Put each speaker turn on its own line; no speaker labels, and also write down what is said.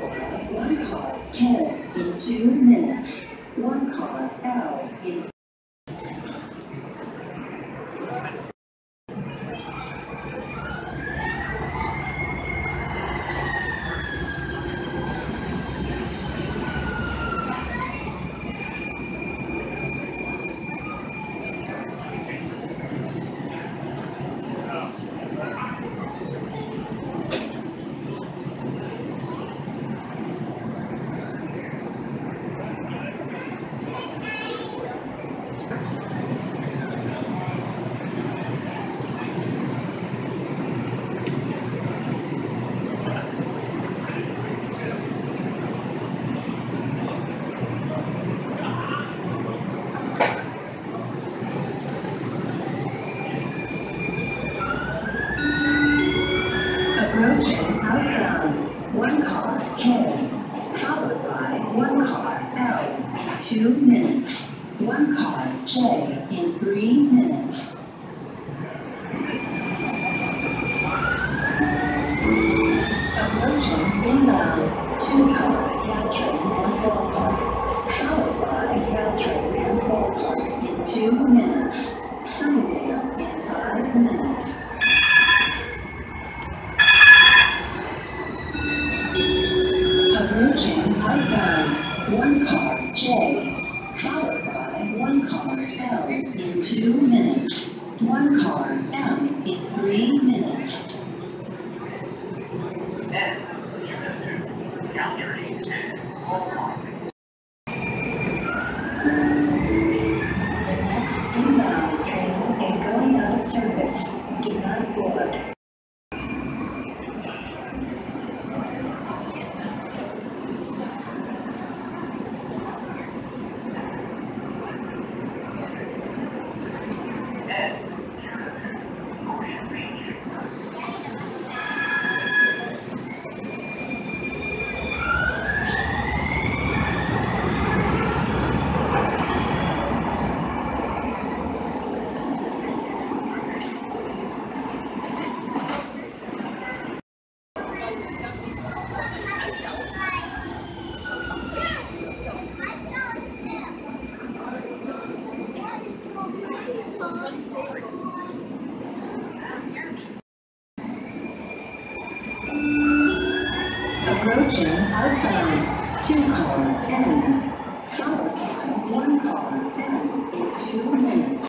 One car, K in two minutes. One car, L in Approaching outbound, one car K, followed by one car L two minutes. One car J in three minutes. Approaching inbound, two car Caltrain and ballpark, followed by Caltrain and ballpark in two minutes. Sunnydale in five minutes. Approaching outbound, one car J, followed by one car L in two minutes. One car M in three minutes. The Approaching outbound. Two car and Solid one car and in two minutes.